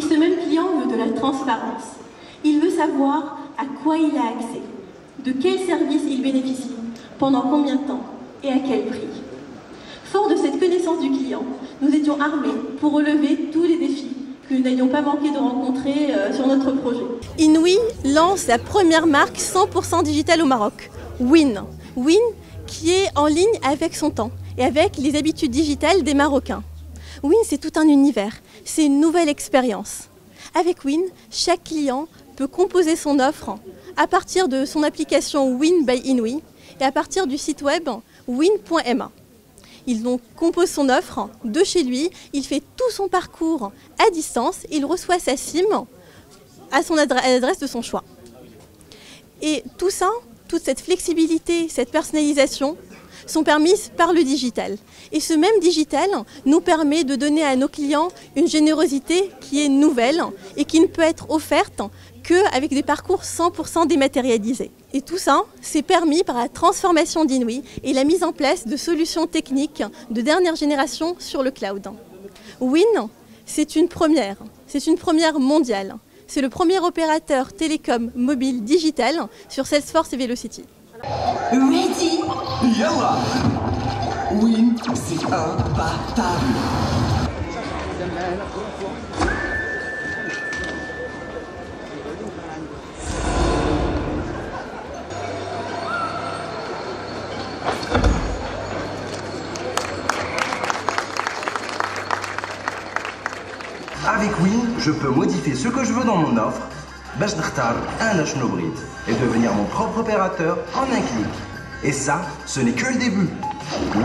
de la transparence. Il veut savoir à quoi il a accès, de quels services il bénéficie, pendant combien de temps et à quel prix. Fort de cette connaissance du client, nous étions armés pour relever tous les défis que nous n'ayons pas manqué de rencontrer euh, sur notre projet. Inouï lance la première marque 100% digitale au Maroc, Win. Win qui est en ligne avec son temps et avec les habitudes digitales des Marocains. Win, c'est tout un univers, c'est une nouvelle expérience. Avec Win, chaque client peut composer son offre à partir de son application Win by Inouï et à partir du site web win.ma. Il donc compose son offre de chez lui, il fait tout son parcours à distance, il reçoit sa SIM à son adresse de son choix. Et tout ça, toute cette flexibilité, cette personnalisation sont permises par le digital. Et ce même digital nous permet de donner à nos clients une générosité qui est nouvelle et qui ne peut être offerte qu'avec des parcours 100% dématérialisés. Et tout ça, c'est permis par la transformation d'Inouï et la mise en place de solutions techniques de dernière génération sur le cloud. Win, c'est une première, c'est une première mondiale. C'est le premier opérateur télécom mobile digital sur Salesforce et Velocity. Ready? Yalla! Win, c'est imbattable. Avec Win, je peux modifier ce que je veux dans mon offre, باش نختار انا شنو بغيت et devenir mon propre opérateur en un clic. Et ça, ce n'est que le début.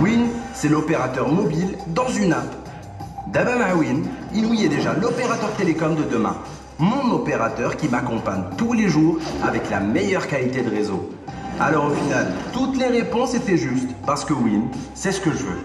Win, c'est l'opérateur mobile dans une app. D'abord à Win, Inouï est déjà l'opérateur télécom de demain. Mon opérateur qui m'accompagne tous les jours avec la meilleure qualité de réseau. Alors au final, toutes les réponses étaient justes parce que Win, c'est ce que je veux.